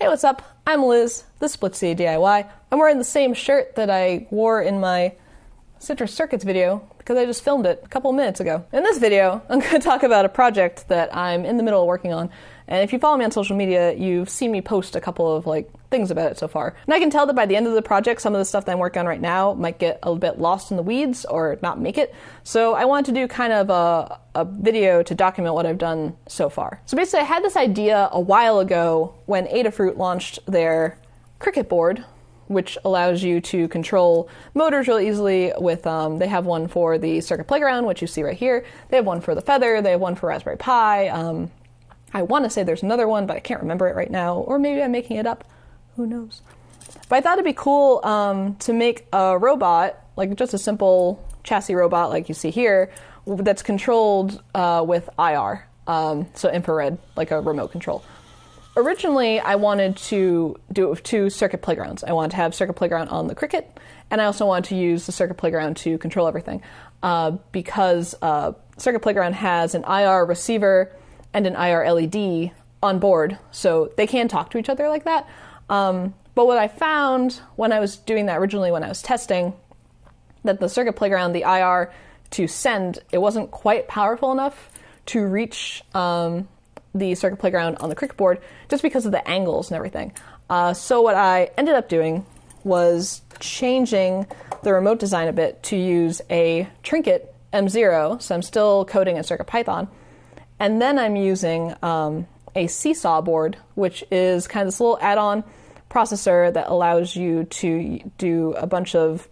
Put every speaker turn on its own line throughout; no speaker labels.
Hey, what's up? I'm Liz, the Blitz City DIY. I'm wearing the same shirt that I wore in my Citrus Circuits video because I just filmed it a couple minutes ago. In this video, I'm going to talk about a project that I'm in the middle of working on. And if you follow me on social media, you've seen me post a couple of like things about it so far. And I can tell that by the end of the project, some of the stuff that I'm working on right now might get a little bit lost in the weeds or not make it. So I wanted to do kind of a, a video to document what I've done so far. So basically, I had this idea a while ago when Adafruit launched their Crickit board, which allows you to control motors real easily with um, they have one for the circuit playground which you see right here. They have one for the feather. They have one for raspberry pi. Um, i want to say there's another one but i can't remember it right now. Or maybe i'm making it up. Who knows? But i thought it'd be cool um, to make a robot like just a simple chassis robot like you see here that's controlled uh, with ir um, so infrared like a remote control originally I wanted to do it with two circuit playgrounds. I wanted to have circuit playground on the Crickit, and I also wanted to use the circuit playground to control everything uh, because uh, circuit playground has an IR receiver and an IR LED on board, so they can talk to each other like that. Um, but what I found when I was doing that originally, when I was testing, that the circuit playground, the IR to send, it wasn't quite powerful enough to reach um, the circuit playground on the Crickit board just because of the angles and everything. Uh, so what I ended up doing was changing the remote design a bit to use a Trinket M0. So I'm still coding in CircuitPython, and then I'm using um, a Seesaw board, which is kind of this little add-on processor that allows you to do a bunch of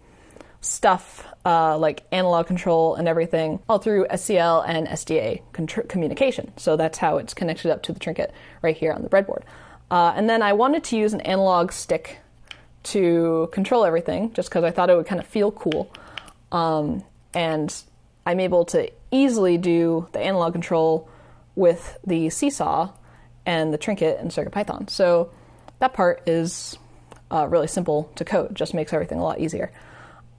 stuff uh, like analog control and everything, all through SCL and SDA communication. So that's how it's connected up to the trinket right here on the breadboard. Uh, and then I wanted to use an analog stick to control everything, just because I thought it would kind of feel cool. Um, and I'm able to easily do the analog control with the seesaw and the trinket and CircuitPython. So that part is uh, really simple to code, just makes everything a lot easier.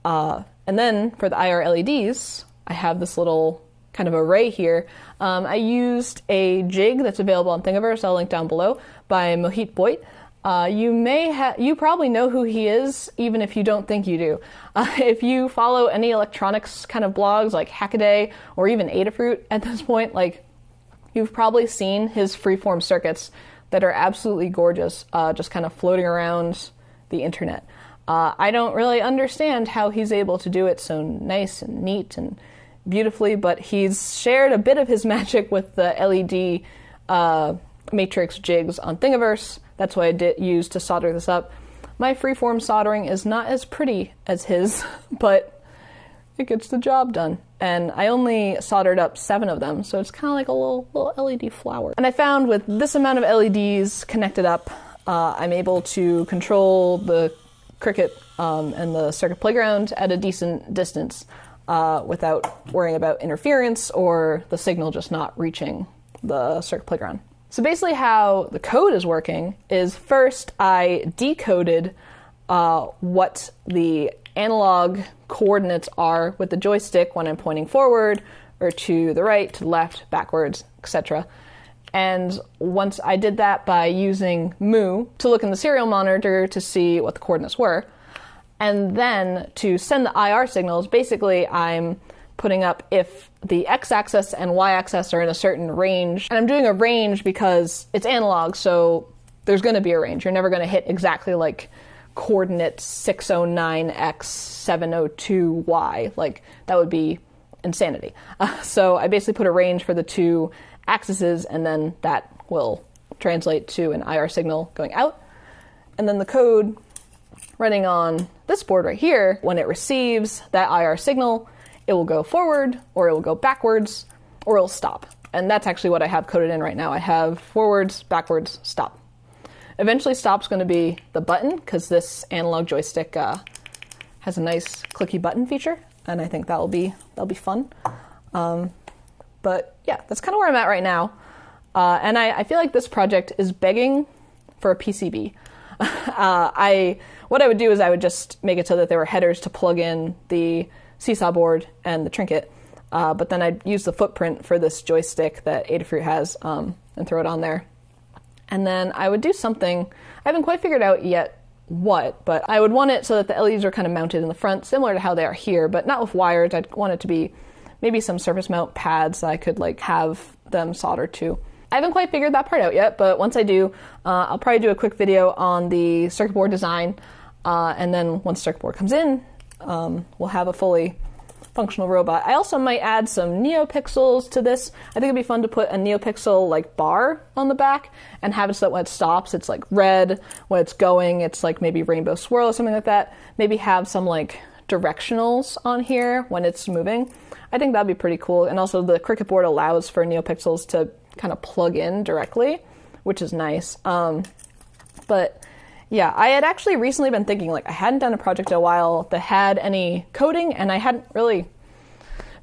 Uh, and then for the IR LEDs, I have this little kind of array here. Um, I used a jig that's available on Thingiverse. I'll link down below by Mohit Bhoite. Uh, you may have, you probably know who he is, even if you don't think you do. Uh, if you follow any electronics kind of blogs like Hackaday or even Adafruit at this point, like you've probably seen his freeform circuits that are absolutely gorgeous, uh, just kind of floating around the internet. Uh, I don't really understand how he's able to do it so nice and neat and beautifully, but he's shared a bit of his magic with the LED uh, matrix jigs on Thingiverse. That's what I did use to solder this up. My freeform soldering is not as pretty as his, but it gets the job done. And I only soldered up seven of them, so it's kind of like a little, little LED flower. And I found with this amount of LEDs connected up, uh, I'm able to control the crickit um, and the circuit playground at a decent distance uh, without worrying about interference or the signal just not reaching the circuit playground. So basically, how the code is working is first I decoded uh, what the analog coordinates are with the joystick when I'm pointing forward or to the right, to the left, backwards, etc. And once I did that by using Mu to look in the serial monitor to see what the coordinates were, and then to send the IR signals, basically I'm putting up if the x axis and y axis are in a certain range. And I'm doing a range because it's analog, so there's going to be a range. You're never going to hit exactly like coordinate 609x702y. Like, that would be insanity. Uh, so I basically put a range for the two axes, and then that will translate to an IR signal going out. And then the code running on this board right here, when it receives that IR signal, it will go forward, or it will go backwards, or it'll stop. And that's actually what I have coded in right now. I have forwards, backwards, stop. Eventually, stop's going to be the button because this analog joystick uh, has a nice clicky button feature, and I think that'll be that'll be fun. Um, but yeah, that's kind of where I'm at right now. Uh, and I, I, feel like this project is begging for a PCB. uh, I what I would do is I would just make it so that there were headers to plug in the seesaw board and the trinket. Uh, but then I'd use the footprint for this joystick that Adafruit has um, and throw it on there. and then I would do something. I haven't quite figured out yet what, but I would want it so that the LEDs are kind of mounted in the front, similar to how they are here, but not with wires. I'd want it to be maybe some surface mount pads that I could like have them soldered to. I haven't quite figured that part out yet, but once I do, uh, I'll probably do a quick video on the circuit board design, uh, and then once circuit board comes in, um, we'll have a fully functional robot. I also might add some NeoPixels to this. I think it'd be fun to put a NeoPixel like bar on the back and have it so that when it stops, it's like red. When it's going, it's like maybe rainbow swirl or something like that. Maybe have some like directionals on here when it's moving. I think that'd be pretty cool. And also the Crickit board allows for NeoPixels to kind of plug in directly, which is nice. Um, but yeah, I had actually recently been thinking like I hadn't done a project in a while that had any coding, and I hadn't really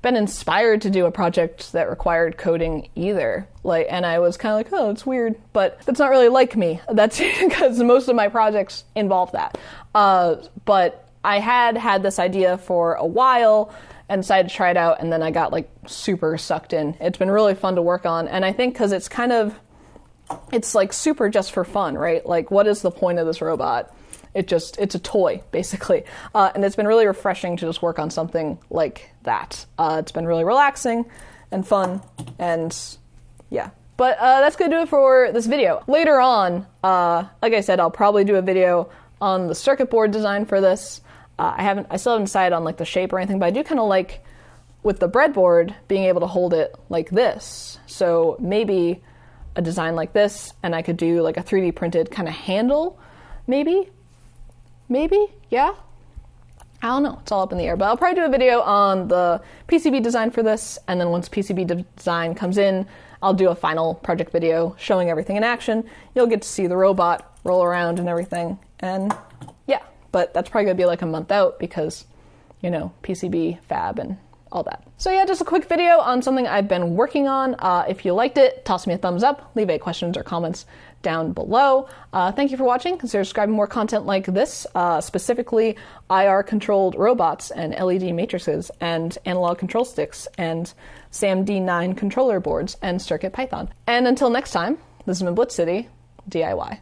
been inspired to do a project that required coding either. Like, and I was kind of like, oh, it's weird, but that's not really like me. That's because most of my projects involve that. Uh, but I had had this idea for a while and decided to try it out, and then I got like super sucked in. It's been really fun to work on, and I think because it's kind of it's like super just for fun, right? Like, what is the point of this robot? It just, it's a toy, basically. Uh, and it's been really refreshing to just work on something like that. Uh, it's been really relaxing and fun, and yeah. But uh, that's to do it for this video. Later on, uh, like I said, I'll probably do a video on the circuit board design for this. Uh, I haven't, I still haven't decided on like the shape or anything, but I do kind of like with the breadboard being able to hold it like this. So maybe a design like this and I could do like a 3D printed kind of handle, maybe. Maybe, yeah. I don't know. It's all up in the air. But I'll probably do a video on the PCB design for this, and then once PCB design comes in, I'll do a final project video showing everything in action. You'll get to see the robot roll around and everything. And yeah, but that's probably gonna be like a month out because, you know, PCB, fab, and all that. So yeah, just a quick video on something I've been working on. Uh, if you liked it, toss me a thumbs up, leave any questions or comments down below. Uh, thank you for watching. Consider subscribing more content like this, uh, specifically IR controlled robots and LED matrices and analog control sticks and SAMD9 controller boards and Circuit Python. And until next time, this has been Blitz City DIY.